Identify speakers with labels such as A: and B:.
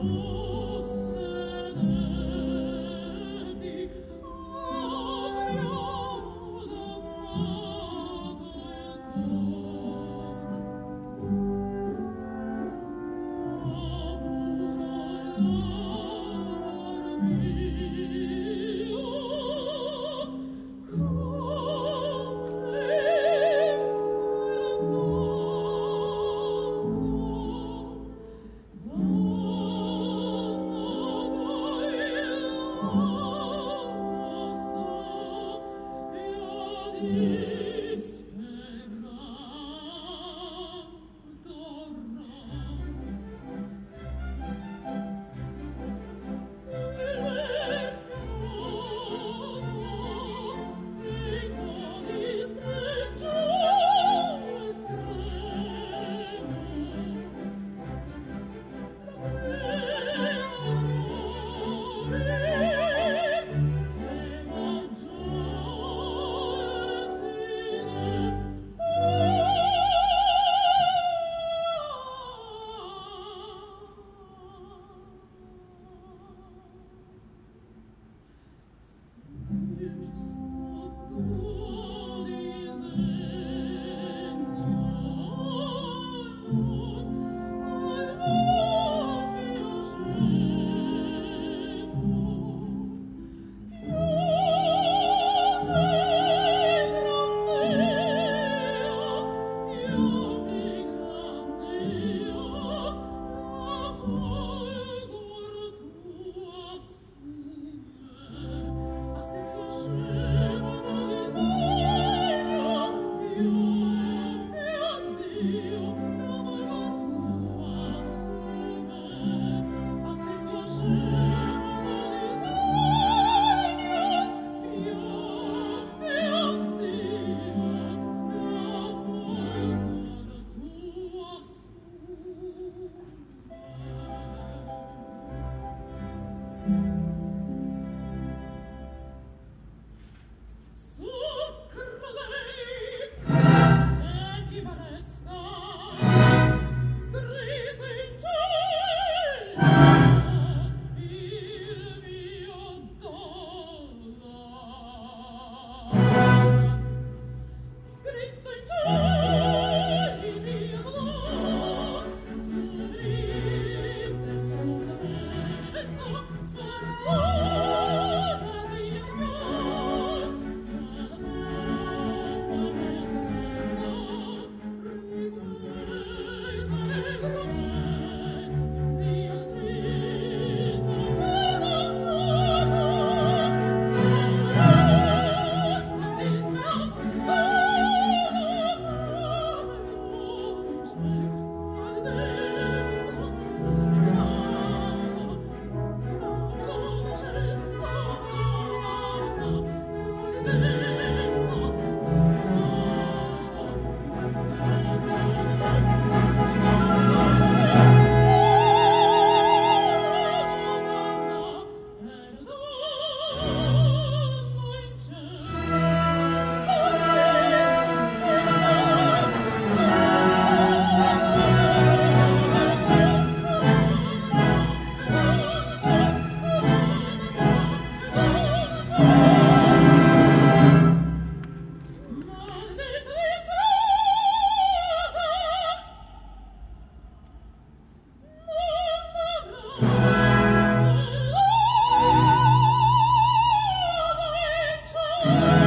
A: 你。Oh! Woo!